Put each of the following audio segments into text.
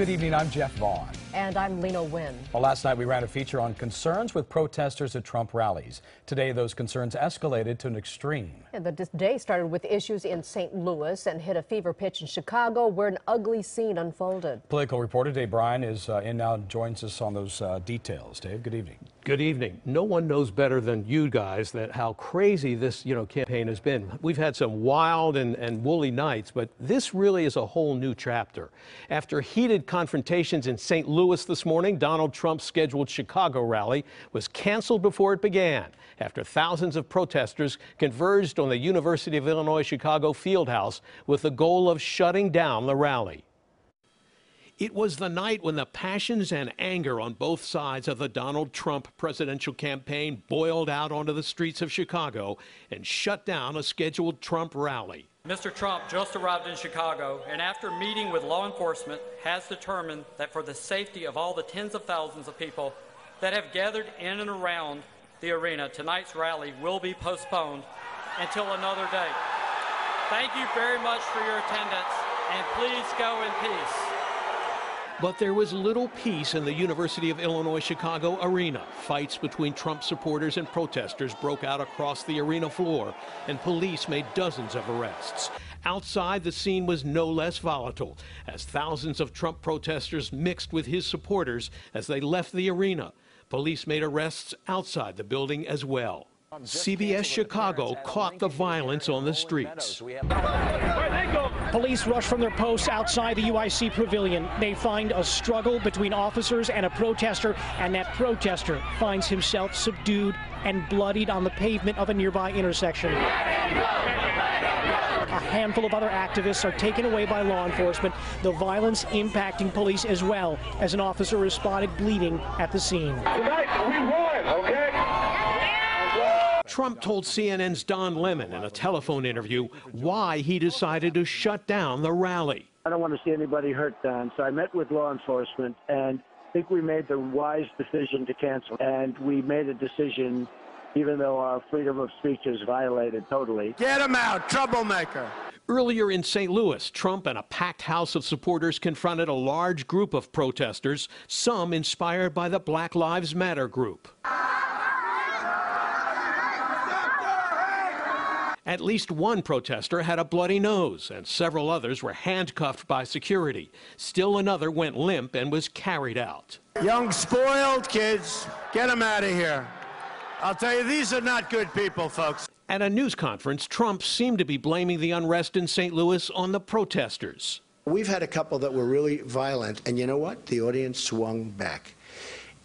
Good evening, I'm Jeff Vaughn. And I'm Lena Wynn. Well, last night we ran a feature on concerns with protesters at Trump rallies. Today, those concerns escalated to an extreme. And the day started with issues in St. Louis and hit a fever pitch in Chicago where an ugly scene unfolded. Political reporter Dave Bryan is uh, in now and joins us on those uh, details. Dave, good evening. Good evening. No one knows better than you guys that how crazy this, you know, campaign has been. We've had some wild and, and woolly nights, but this really is a whole new chapter. After heated confrontations in St. Louis this morning, Donald Trump's scheduled Chicago rally was canceled before it began after thousands of protesters converged on the University of Illinois Chicago Fieldhouse with the goal of shutting down the rally. It was the night when the passions and anger on both sides of the Donald Trump presidential campaign boiled out onto the streets of Chicago and shut down a scheduled Trump rally. Mr. Trump just arrived in Chicago and after meeting with law enforcement has determined that for the safety of all the tens of thousands of people that have gathered in and around the arena, tonight's rally will be postponed until another day. Thank you very much for your attendance and please go in peace. But there was little peace in the University of Illinois Chicago arena. Fights between Trump supporters and protesters broke out across the arena floor, and police made dozens of arrests. Outside, the scene was no less volatile as thousands of Trump protesters mixed with his supporters as they left the arena. Police made arrests outside the building as well. CBS Chicago caught the violence on the streets. Police rush from their posts outside the UIC pavilion. They find a struggle between officers and a protester, and that protester finds himself subdued and bloodied on the pavement of a nearby intersection. A handful of other activists are taken away by law enforcement, the violence impacting police as well as an officer is spotted bleeding at the scene. Tonight, we won, okay? Trump told CNN's Don Lemon in a telephone interview why he decided to shut down the rally. I don't want to see anybody hurt, Don, so I met with law enforcement and I think we made the wise decision to cancel. And we made a decision, even though our freedom of speech is violated totally. Get him out, troublemaker. Earlier in St. Louis, Trump and a packed house of supporters confronted a large group of protesters, some inspired by the Black Lives Matter group. At least one protester had a bloody nose, and several others were handcuffed by security. Still another went limp and was carried out. Young, spoiled kids, get them out of here. I'll tell you, these are not good people, folks. At a news conference, Trump seemed to be blaming the unrest in St. Louis on the protesters. We've had a couple that were really violent, and you know what? The audience swung back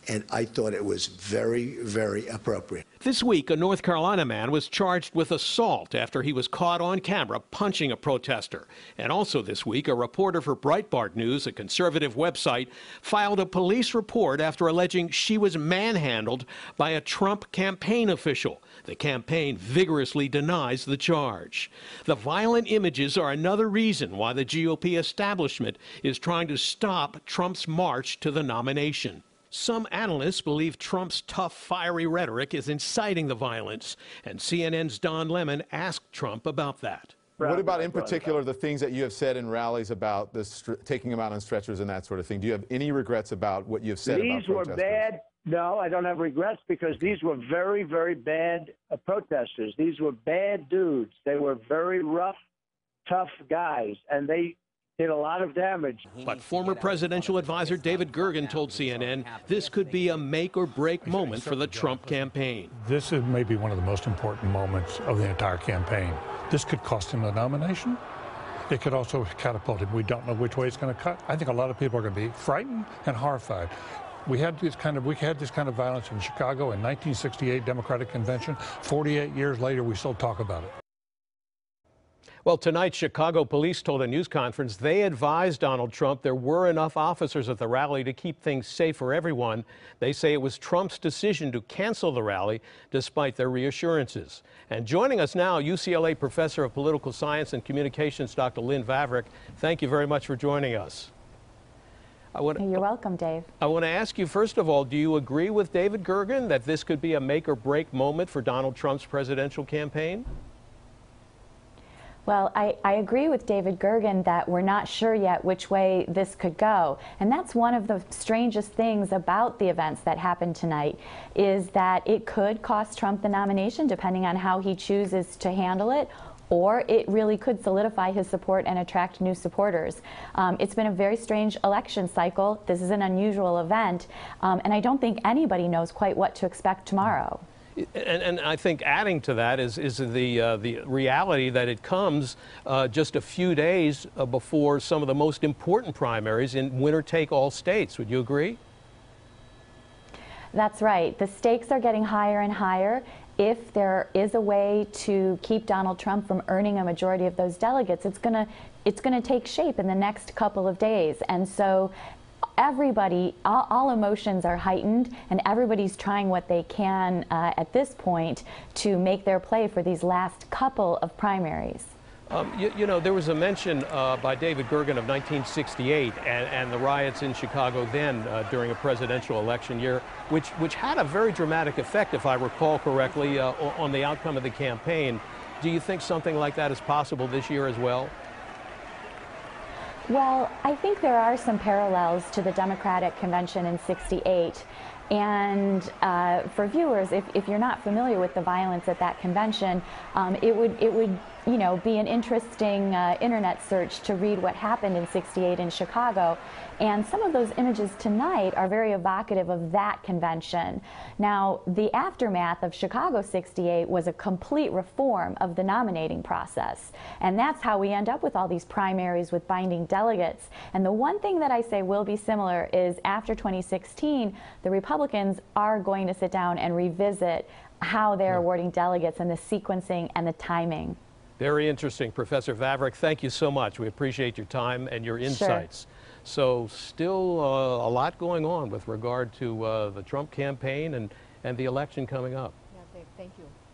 and I thought it was very, very appropriate. This week, a North Carolina man was charged with assault after he was caught on camera punching a protester. And also this week, a reporter for Breitbart News, a conservative website, filed a police report after alleging she was manhandled by a Trump campaign official. The campaign vigorously denies the charge. The violent images are another reason why the GOP establishment is trying to stop Trump's march to the nomination. Some analysts believe Trump's tough, fiery rhetoric is inciting the violence, and CNN's Don Lemon asked Trump about that. What about, in particular, the things that you have said in rallies about this, taking them out on stretchers and that sort of thing? Do you have any regrets about what you've said these about were bad. No, I don't have regrets because these were very, very bad uh, protesters. These were bad dudes. They were very rough, tough guys, and they did a lot of damage. But former presidential advisor David Gergen told CNN this could be a make or break moment for the Trump campaign. This is maybe one of the most important moments of the entire campaign. This could cost him the nomination. It could also catapult him. We don't know which way it's going to cut. I think a lot of people are going to be frightened and horrified. We had this kind of we had this kind of violence in Chicago in 1968 Democratic Convention. 48 years later, we still talk about it. Well, tonight, Chicago police told a news conference they advised Donald Trump there were enough officers at the rally to keep things safe for everyone. They say it was Trump's decision to cancel the rally despite their reassurances. And joining us now, UCLA professor of political science and communications, Dr. Lynn Vavreck. Thank you very much for joining us. Want, You're welcome, Dave. I want to ask you, first of all, do you agree with David Gergen that this could be a make or break moment for Donald Trump's presidential campaign? Well, I, I, agree with David Gergen that we're not sure yet which way this could go. And that's one of the strangest things about the events that happened tonight is that it could cost Trump the nomination depending on how he chooses to handle it or it really could solidify his support and attract new supporters. Um, it's been a very strange election cycle. This is an unusual event, um, and I don't think anybody knows quite what to expect tomorrow. And, and, I think adding to that is, is the, uh, the reality that it comes uh, just a few days uh, before some of the most important primaries in winner take all states. Would you agree? That's right. The stakes are getting higher and higher. If there is a way to keep Donald Trump from earning a majority of those delegates, it's going to it's going to take shape in the next couple of days. And so everybody, all, all, emotions are heightened, and everybody's trying what they can uh, at this point to make their play for these last couple of primaries. Um, you, you, know, there was a mention uh, by David Gergen of 1968 and, and the riots in Chicago then uh, during a presidential election year, which, which had a very dramatic effect, if I recall correctly, uh, on the outcome of the campaign. Do you think something like that is possible this year as well? Well, I think there are some parallels to the Democratic Convention in 68. And uh, for viewers, if, if you're not familiar with the violence at that convention, um, it would it would you know be an interesting uh, internet search to read what happened in '68 in Chicago. And some of those images tonight are very evocative of that convention. Now, the aftermath of Chicago 68 was a complete reform of the nominating process. And that's how we end up with all these primaries with binding delegates. And the one thing that I say will be similar is after 2016, the Republicans are going to sit down and revisit how they're awarding delegates and the sequencing and the timing. Very interesting. Professor Vavreck, thank you so much. We appreciate your time and your insights. Sure. So still uh, a lot going on with regard to uh, the Trump campaign and, and the election coming up. Yeah, thank you.